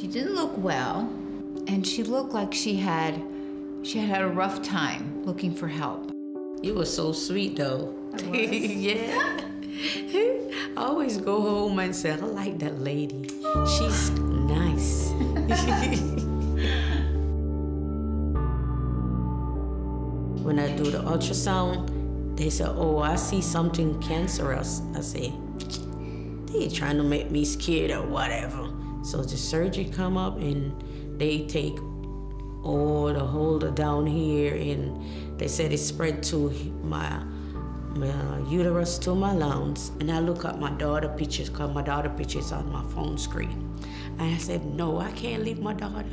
She didn't look well, and she looked like she had she had had a rough time looking for help. You were so sweet though. I yeah. I always go home and say, I like that lady. She's nice. when I do the ultrasound, they say, oh, I see something cancerous. I say, they trying to make me scared or whatever. So the surgery come up and they take all the holder down here and they said it spread to my my uterus to my lungs. And I look at my daughter pictures, cause my daughter pictures on my phone screen. And I said, no, I can't leave my daughter.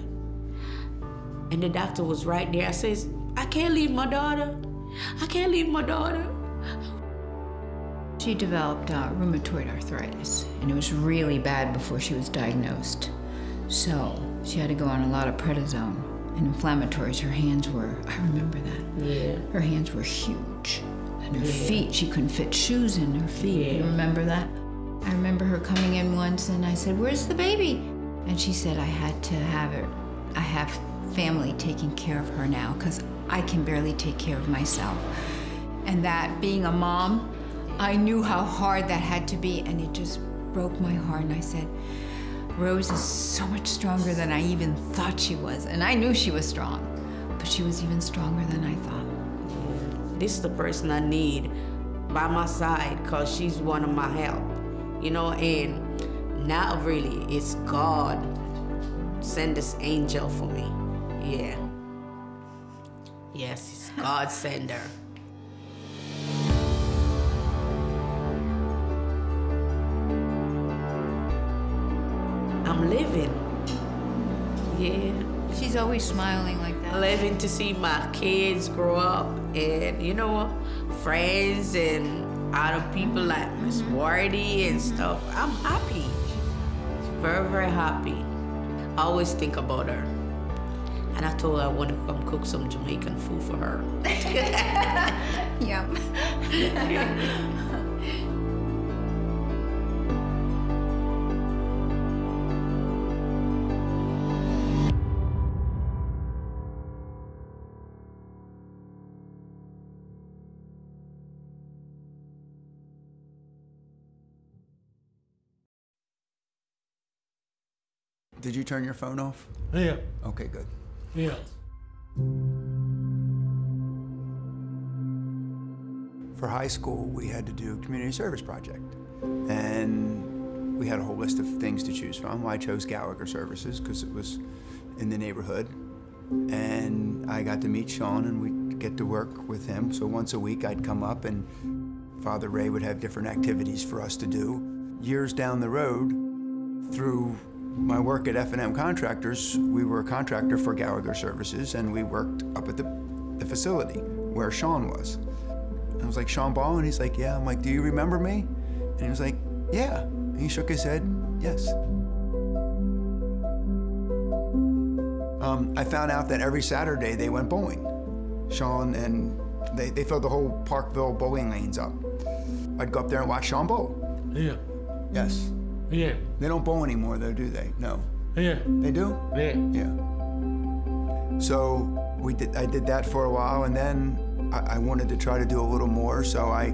And the doctor was right there. I says, I can't leave my daughter. I can't leave my daughter. She developed uh, rheumatoid arthritis, and it was really bad before she was diagnosed. So she had to go on a lot of prednisone and inflammatories. Her hands were, I remember that. Yeah. Her hands were huge. And her yeah. feet, she couldn't fit shoes in her feet. Yeah. You remember that? I remember her coming in once and I said, Where's the baby? And she said, I had to have it. I have family taking care of her now because I can barely take care of myself. And that being a mom, I knew how hard that had to be, and it just broke my heart. And I said, Rose is so much stronger than I even thought she was. And I knew she was strong, but she was even stronger than I thought. This is the person I need by my side because she's one of my help, you know, and now really it's God send this angel for me. Yeah. Yes, it's God send I'm living. Yeah. She's always smiling like that. Living to see my kids grow up and, you know, friends and other people like Miss mm-hmm. Wardy and stuff. I'm happy. Very, very happy. I always think about her. And I told her I want to come cook some Jamaican food for her. Yum. Did you turn your phone off? Yeah. Okay, good. Yeah. For high school, we had to do a community service project. And we had a whole list of things to choose from. I chose Gallagher Services because it was in the neighborhood. And I got to meet Sean and we'd get to work with him. So once a week I'd come up and Father Ray would have different activities for us to do. Years down the road, through my work at F&M Contractors, we were a contractor for Gallagher Services, and we worked up at the, the facility where Sean was. And I was like, Sean Ball? And he's like, yeah. I'm like, do you remember me? And he was like, yeah. And he shook his head, yes. Um, I found out that every Saturday they went bowling. Sean and they, they filled the whole Parkville bowling lanes up. I'd go up there and watch Sean bowl. Yeah. Yes. Yeah. They don't bow anymore, though, do they? No. Yeah. They do? Yeah. Yeah. So we did. I did that for a while, and then I, I wanted to try to do a little more. So I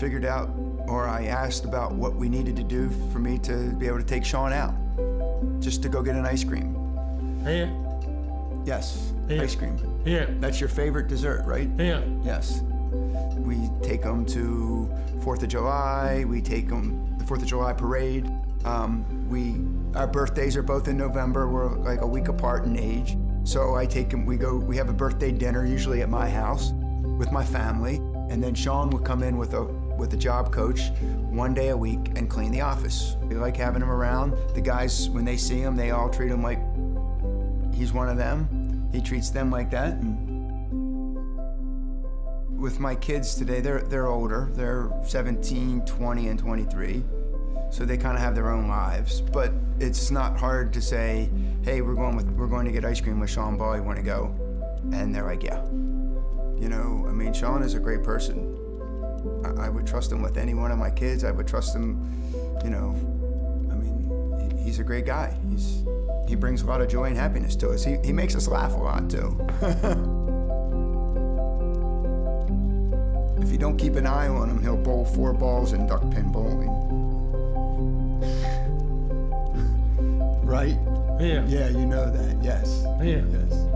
figured out, or I asked about what we needed to do for me to be able to take Sean out, just to go get an ice cream. Yeah. Yes. Yeah. Ice cream. Yeah. That's your favorite dessert, right? Yeah. Yes. We take them to Fourth of July. We take them the Fourth of July parade. Um, we, our birthdays are both in November. We're like a week apart in age. So I take him, we go, we have a birthday dinner usually at my house with my family. And then Sean would come in with a, with a job coach one day a week and clean the office. We like having him around. The guys, when they see him, they all treat him like he's one of them. He treats them like that. And with my kids today, they're, they're older. They're 17, 20, and 23 so they kind of have their own lives. But it's not hard to say, hey, we're going with we're going to get ice cream with Sean Ball. You want to go? And they're like, yeah. You know, I mean, Sean is a great person. I, I would trust him with any one of my kids. I would trust him. You know, I mean, he's a great guy. He's he brings a lot of joy and happiness to us. He, he makes us laugh a lot, too. if you don't keep an eye on him, he'll bowl four balls in duck pin bowling. Right? Yeah. Yeah, you know that. Yes. Yeah. Yes.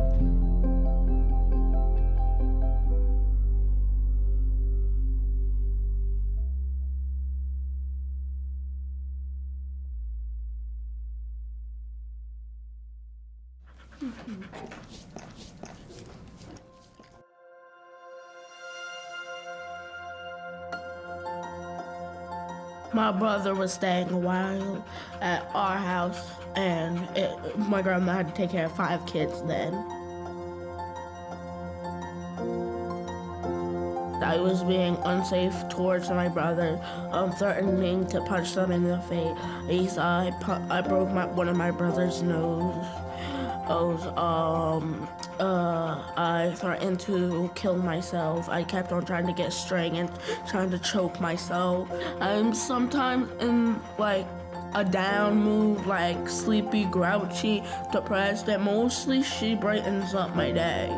My brother was staying a while at our house, and it, my grandma had to take care of five kids then. I was being unsafe towards my brother, um, threatening to punch them in the face. I, pu- I broke my, one of my brother's nose. Um, uh, I threatened to kill myself. I kept on trying to get string and trying to choke myself. I'm sometimes in like a down mood, like sleepy, grouchy, depressed, and mostly she brightens up my day.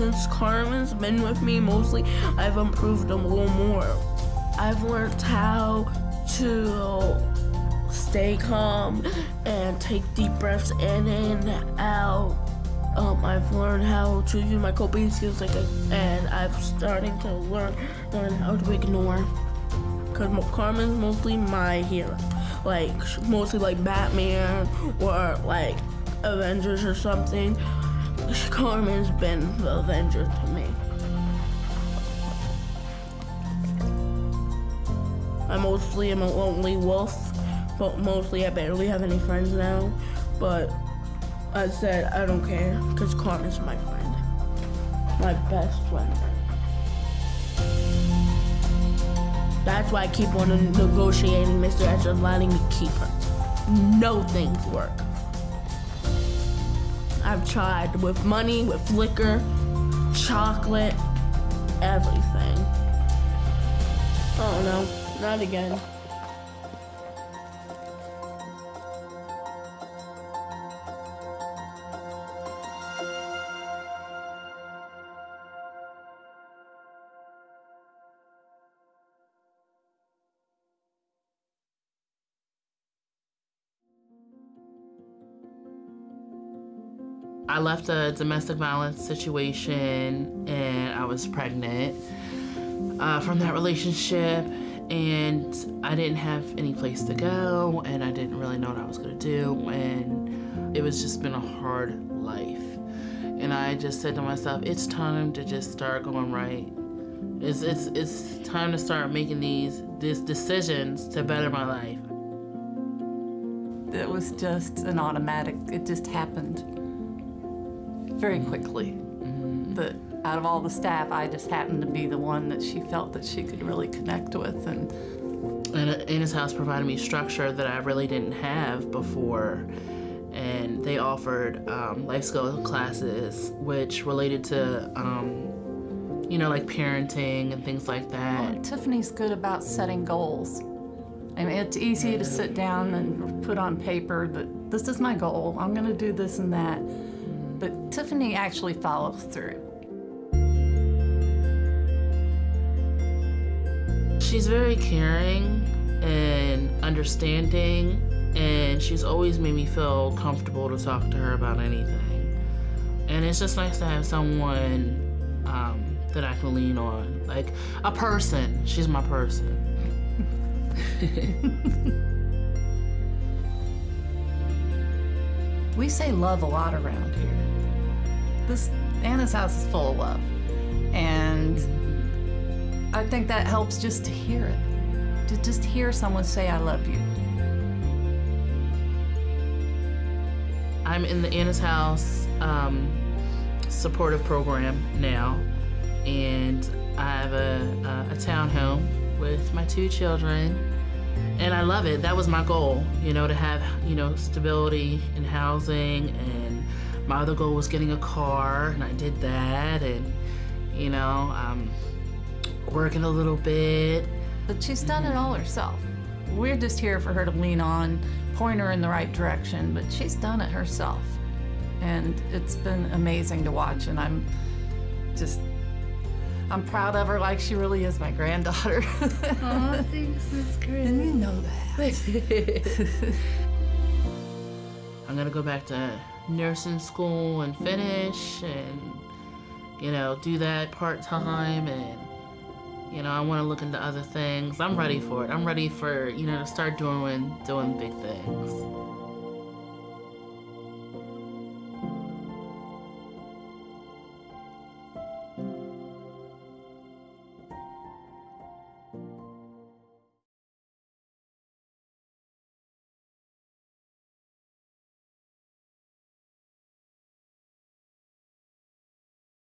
Since Carmen's been with me mostly, I've improved a little more. I've learned how to stay calm and take deep breaths in and out. Um, I've learned how to use my coping skills like, and I'm starting to learn learn how to ignore. Cause Carmen's mostly my hero, like mostly like Batman or like Avengers or something. Carmen's been the Avenger to me. I mostly am a lonely wolf, but mostly I barely have any friends now. But I said I don't care, because Carmen's my friend. My best friend. That's why I keep on negotiating Mr. Edger letting me keep her. No things work. I've tried with money, with liquor, chocolate, everything. Oh no, not again. I left a domestic violence situation and I was pregnant uh, from that relationship and I didn't have any place to go and I didn't really know what I was gonna do and it was just been a hard life. And I just said to myself, it's time to just start going right. It's, it's, it's time to start making these, these decisions to better my life. It was just an automatic, it just happened very quickly. But out of all the staff, I just happened to be the one that she felt that she could really connect with. And And Anna's house provided me structure that I really didn't have before. And they offered um, life skill classes, which related to, um, you know, like parenting and things like that. Tiffany's good about setting goals. I mean, it's easy to sit down and put on paper that this is my goal, I'm going to do this and that. But Tiffany actually follows through. She's very caring and understanding, and she's always made me feel comfortable to talk to her about anything. And it's just nice to have someone um, that I can lean on, like a person. She's my person. We say love a lot around here. This Anna's house is full of love. And I think that helps just to hear it. To just hear someone say, I love you. I'm in the Anna's House um, supportive program now, and I have a, a, a townhome with my two children, and I love it. That was my goal, you know, to have you know stability in housing, and my other goal was getting a car, and I did that, and you know, um, working a little bit. But she's done it all herself. We're just here for her to lean on, point her in the right direction, but she's done it herself. And it's been amazing to watch, and I'm just, I'm proud of her like she really is my granddaughter. Oh, thanks, that's great. and you know that. I'm gonna go back to nursing school and finish and, you know, do that part time and, you know, I wanna look into other things. I'm ready for it. I'm ready for, you know, to start doing, doing big things.